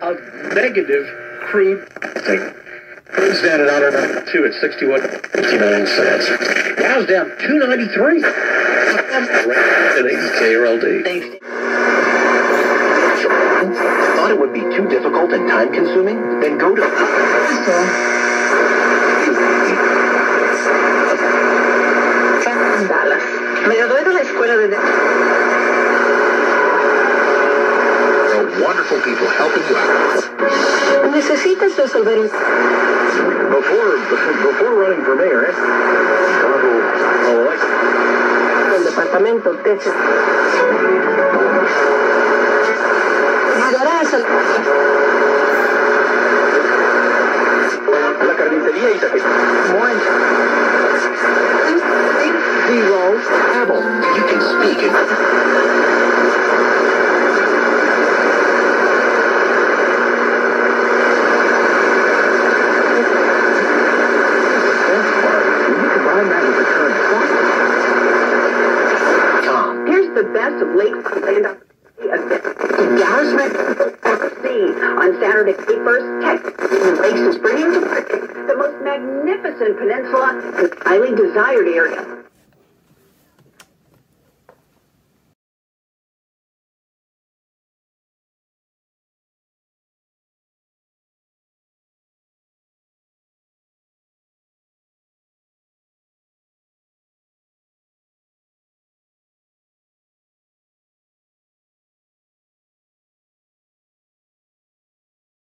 of negative crude. Crude's down at dollar number two at 61 59 cents. Dow's down 293. At 80 KRLD. Thanks. Thought it would be too difficult and time consuming? Then go to. Dallas. Me gradué de la escuela de... The wonderful people helping you out. Necesitas. Before, before running for mayor, eh? Oh, like el departamento, al... La carnicería y. Zero. Apple. You can speak in. The best of lakefront land embarrassment on Saturday, May 1st, Texas. Lakes is bringing to market the most magnificent peninsula and highly desired area.